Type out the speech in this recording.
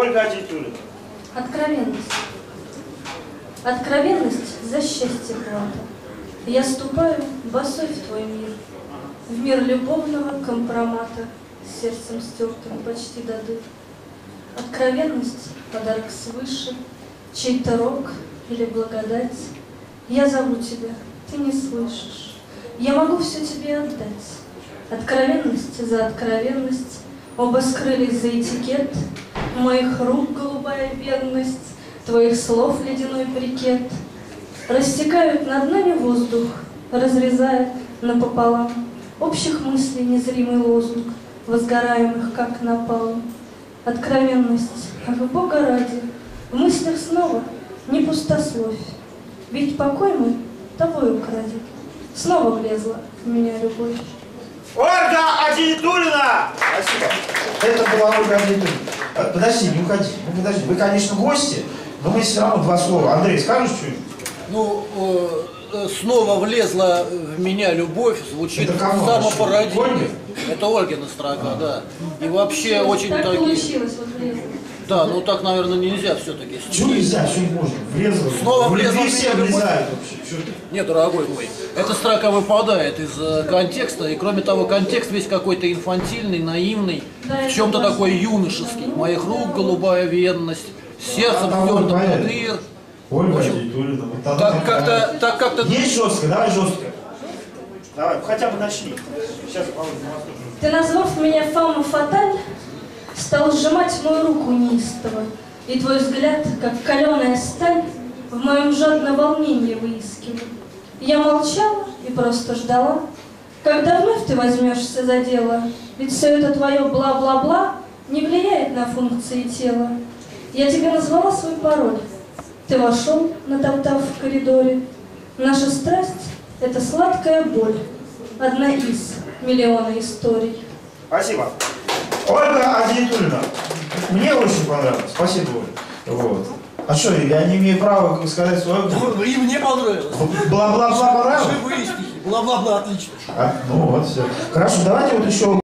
Ольга Адитулина. Откровенность. Откровенность за счастье плата. Я ступаю босой в твой мир, В мир любовного компромата, сердцем стертым почти до дыр. Откровенность — подарок свыше, Чей-то рок или благодать. Я зову тебя, ты не слышишь. Я могу все тебе отдать. Откровенность за откровенность, Оба скрылись за этикет, Моих рук голубая бедность, Твоих слов ледяной прикет Растекают над нами воздух, Разрезая напополам Общих мыслей незримый лозунг, Возгораемых, как напалм. Откровенность, ах, Бога ради, В мыслях снова не пустословь, Ведь покой мой тобой украден. Снова влезла в меня любовь. Ольга Адитулина! Спасибо. Это была Ольга Андреевна. А, Подожди, не уходи. Ну, подожди. Вы, конечно, гости, но мы все равно два слова. Андрей, скажешь что-нибудь? Ну, э, э, снова влезла в меня любовь, звучит Это. Ольге? Это Ольгина строка, да. И вообще очень так такие... получилось, вот влезла. Да, ну так, наверное, нельзя все-таки. Чего нельзя, что не можно? Влезла. Снова В влезла любви в все влезают вообще. Нет, дорогой мой, эта строка выпадает из э, контекста, и кроме того, контекст весь какой-то инфантильный, наивный, Да, в чем-то такой юношеский. Моих рук голубая венность, сердцем вот твердым понятно. дыр. Ольга В Так как-то, так как-то Есть жестко, давай жестко. Давай, хотя бы начни. Сейчас. Ты, назвав меня фама фаталь, стал сжимать мою руку неистово, и твой взгляд, как каленая сталь, в моем жадном волнении выискивал. Я молчала и просто ждала, когда вновь ты возьмешься за дело, ведь все это твое бла-бла-бла не влияет на функции тела. Я тебе назвала свой пароль. Ты вошел, натоптав в коридоре. Наша страсть — это сладкая боль, одна из миллиона историй. Спасибо. Ольга Адитулина. Мне очень понравилось. Спасибо, Оля. Вот. А что, я не имею права сказать свое? Ну, И мне понравилось. Бла-бла-бла понравилось? Бла-бла-бла, отлично. А, ну вот, все. Хорошо, давайте вот еще